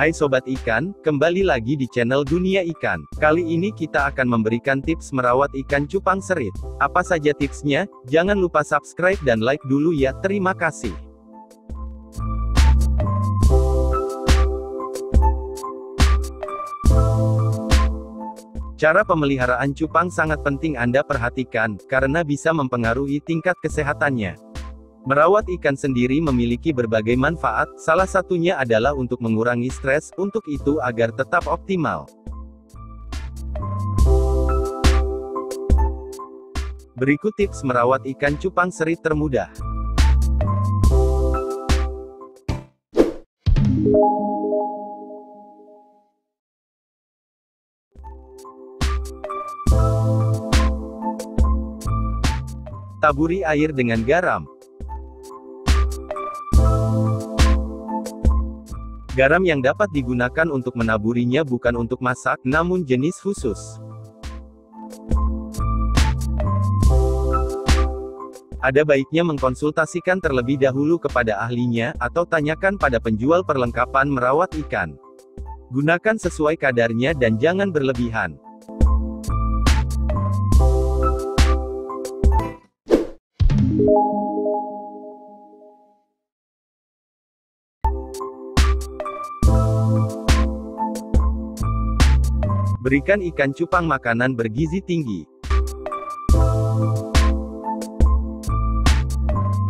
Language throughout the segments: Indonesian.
Hai Sobat Ikan, kembali lagi di channel Dunia Ikan. Kali ini kita akan memberikan tips merawat ikan cupang serit. Apa saja tipsnya? Jangan lupa subscribe dan like dulu ya, terima kasih. Cara pemeliharaan cupang sangat penting Anda perhatikan, karena bisa mempengaruhi tingkat kesehatannya. Merawat ikan sendiri memiliki berbagai manfaat, salah satunya adalah untuk mengurangi stres, untuk itu agar tetap optimal. Berikut tips merawat ikan cupang seri termudah. Taburi air dengan garam. Garam yang dapat digunakan untuk menaburinya bukan untuk masak, namun jenis khusus. Ada baiknya mengkonsultasikan terlebih dahulu kepada ahlinya, atau tanyakan pada penjual perlengkapan merawat ikan. Gunakan sesuai kadarnya dan jangan berlebihan. Berikan ikan cupang makanan bergizi tinggi.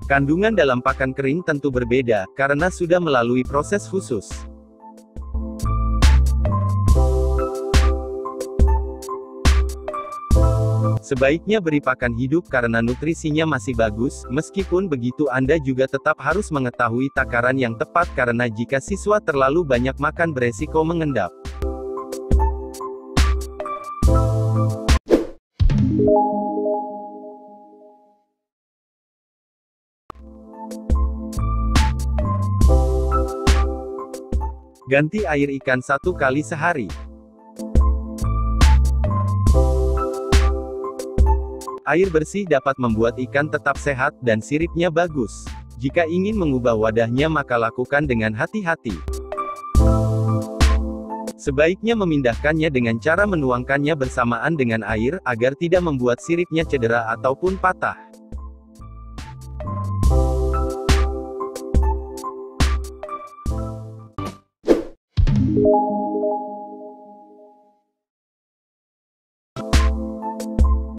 Kandungan dalam pakan kering tentu berbeda, karena sudah melalui proses khusus. Sebaiknya beri pakan hidup karena nutrisinya masih bagus, meskipun begitu Anda juga tetap harus mengetahui takaran yang tepat karena jika siswa terlalu banyak makan beresiko mengendap. Ganti air ikan satu kali sehari. Air bersih dapat membuat ikan tetap sehat, dan siripnya bagus. Jika ingin mengubah wadahnya maka lakukan dengan hati-hati. Sebaiknya memindahkannya dengan cara menuangkannya bersamaan dengan air, agar tidak membuat siripnya cedera ataupun patah.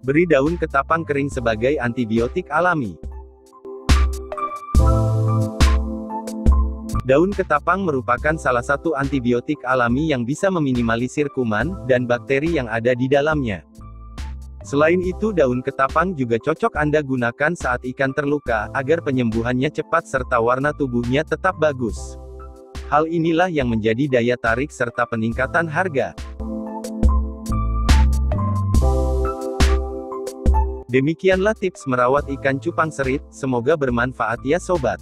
Beri daun ketapang kering sebagai antibiotik alami. Daun ketapang merupakan salah satu antibiotik alami yang bisa meminimalisir kuman dan bakteri yang ada di dalamnya. Selain itu daun ketapang juga cocok Anda gunakan saat ikan terluka, agar penyembuhannya cepat serta warna tubuhnya tetap bagus. Hal inilah yang menjadi daya tarik serta peningkatan harga. Demikianlah tips merawat ikan cupang serit, semoga bermanfaat ya sobat.